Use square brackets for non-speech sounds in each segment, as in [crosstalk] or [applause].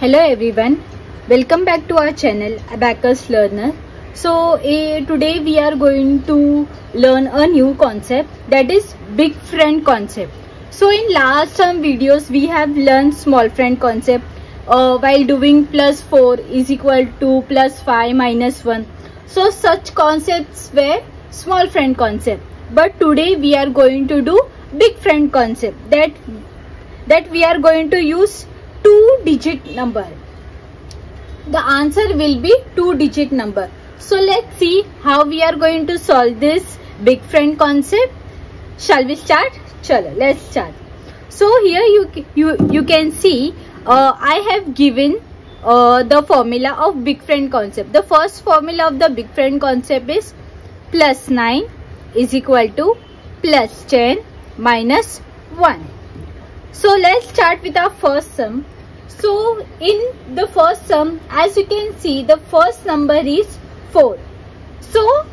Hello everyone, welcome back to our channel Abacus Learner. So eh, today we are going to learn a new concept that is big friend concept. So in last some videos we have learned small friend concept uh, while doing plus 4 is equal to plus 5 minus 1. So such concepts were small friend concept. But today we are going to do big friend concept that that we are going to use two digit number. The answer will be two digit number. So let's see how we are going to solve this big friend concept. Shall we start? Chalo let's start. So here you you you can see uh, i have given uh, the formula of big friend concept. The first formula of the big friend concept is plus 9 is equal to plus 10 minus 1 so let's start with our first sum. So in the first sum, as you can see, the first number is 4. So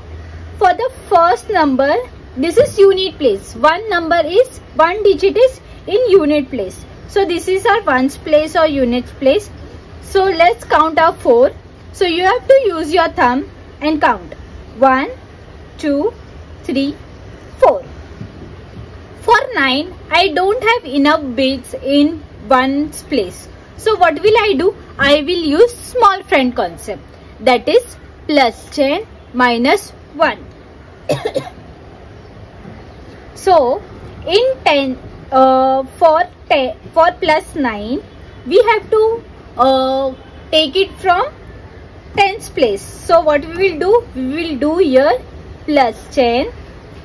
for the first number, this is unit place. One number is, one digit is in unit place. So this is our ones place or units place. So let's count our 4. So you have to use your thumb and count. 1, 2, 3, 4. For 9, I don't have enough bits in one's place. So what will I do? I will use small friend concept. That is plus 10 minus 1. [coughs] so in 10, uh, for 10, for plus 9, we have to uh, take it from tens place. So what we will do? We will do here plus 10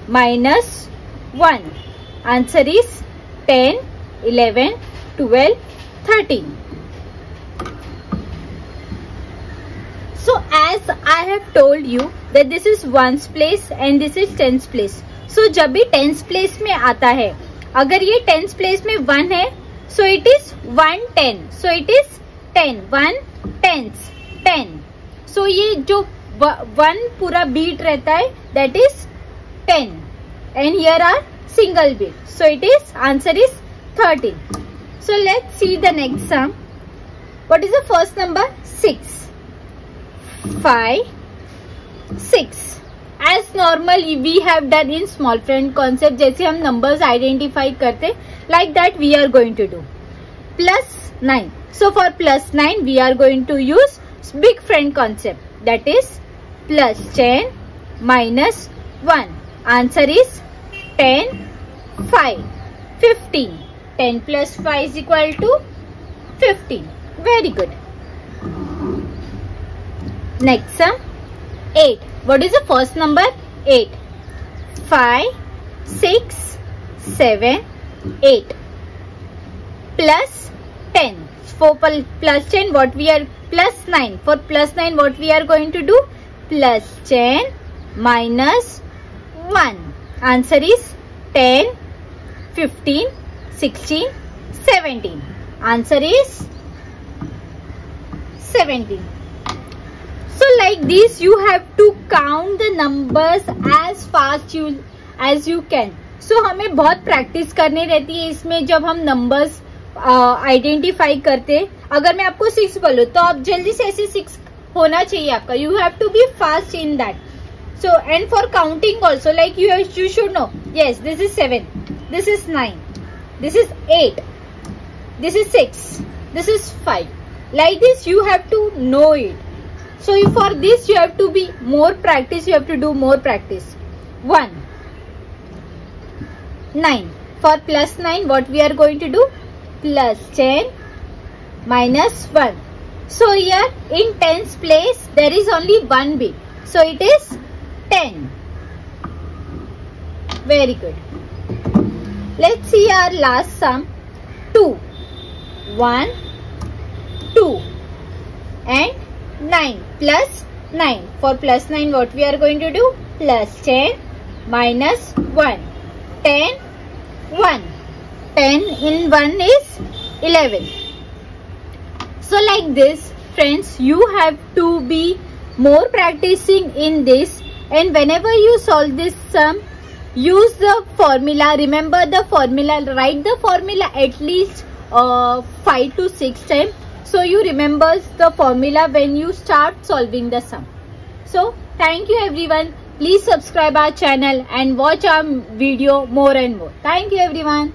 minus 1 Answer is 10, 11, 12, 13. So as I have told you that this is ones place and this is tens place. So जब भी tens place में आता है अगर ये tens place में one है so it is one ten. So it is ten. One tens. Ten. So ये जो one पूरा beat रहता है that is ten. And here are single bit. So it is answer is 13. So let's see the next sum. What is the first number? 6. 5, 6. As normal we have done in small friend concept जैसे हम numbers identify करते like that we are going to do. Plus 9. So for plus 9 we are going to use big friend concept that is plus 10 minus 1. Answer is 10 5 15 10 plus 5 is equal to 15 very good next sum 8 what is the first number? 8 5 6 7 8 plus 10 for plus 10 what we are plus 9 for plus 9 what we are going to do? Plus 10 minus 1 answer is 10 15, 16, 17. Answer is 17. This you have to count the numbers as fast you as you can. So हमें बहुत practice करनी रहती है इसमें जब हम numbers identify uh, करते अगर मैं आपको सिक्स बोलू तो आप जल्दी से ऐसे सिक्स होना चाहिए आपका। You have to be fast in that so and for counting also like you you should know yes this is seven this is nine this is eight this is six this is five like this you have to know it. So for this you have to be more practice you have to do more practice. 1 9 for plus 9 what we are going to do? Plus 10 minus 1 so here in tens place there is only one bit so it is 10 very good. Let's see our last sum. 2. 1, 2 and 9 plus 9. For plus 9 what we are going to do? Plus 10 minus 1. 10, 1. 10 in 1 is 11. So like this friends you have to be more practicing in this and whenever you solve this sum use the formula remember the formula write the formula at least uh, 5 to 6 times so you remember the formula when you start solving the sum. So thank you everyone. Please subscribe our channel and watch our video more and more. Thank you everyone